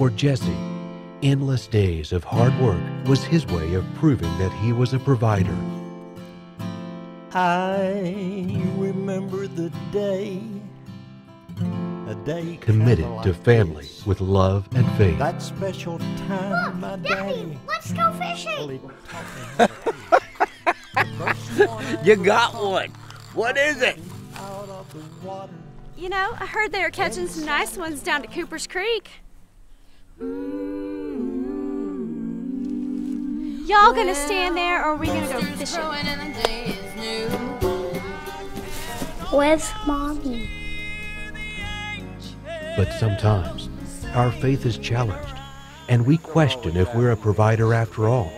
For Jesse, endless days of hard work was his way of proving that he was a provider. I remember the day, a day Committed kinda to like family this. with love and faith. that special time, my daddy. Let's go fishing. really taught me how to fish. First one You got one. What is it? out of the water. You know, I heard they were catching some nice ones down to Cooper's Creek. Mm-hmm. Y'all gonna stand there or are we gonna go fishing? Where's mommy? But sometimes our faith is challenged, and we question if we're a provider after all.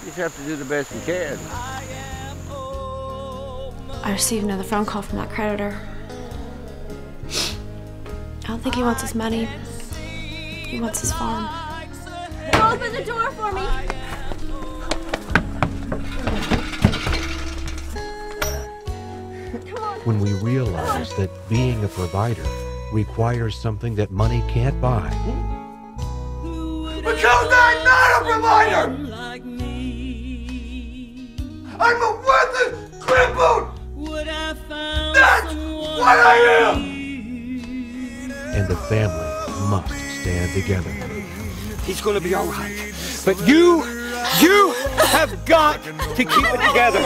You just have to do the best you can. I received another phone call from that creditor. I don't think he wants his money. He wants his farm. Open the door for me. When we realize that being a provider requires something that money can't buy, Because I'm not a provider! I'm a worthless, crippled! That's what I am! And the family must stand together. He's gonna be all right. But you, you have got to keep it together.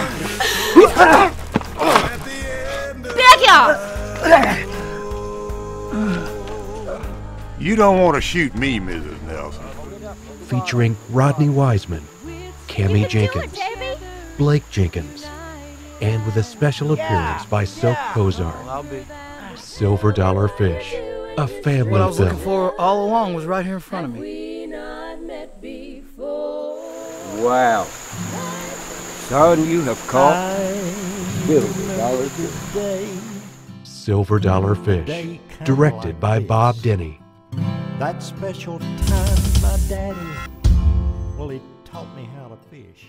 Back off! You don't want to shoot me, Mrs. Nelson. Featuring Rodney Wiseman, Cami Jenkins, Davy. Blake Jenkins, and with a special appearance by Cylk Cozart, I'll be. Silver Dollar Fish, a family What I was film. looking for all along was right here in front of me. Wow. Son, you have caught Silver Dollar remember the day, Silver Dollar Fish, directed like by this. Bob Denney. That special time, my daddy. Well, he taught me how to fish.